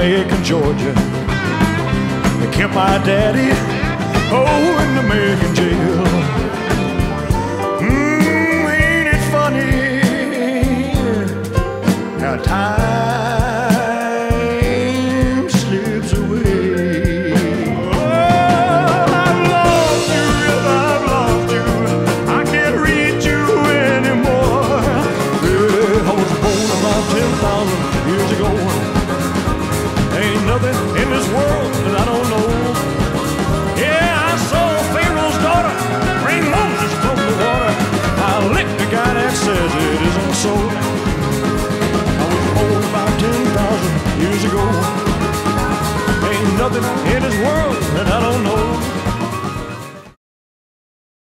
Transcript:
Macon, Georgia. They kept my daddy, oh, in the Macon jail. Mmm, ain't it funny how time slips away? Oh, I've lost you, I've lost you. I can't reach you anymore. Yeah, I was born about 10,000 years in this world that I don't know.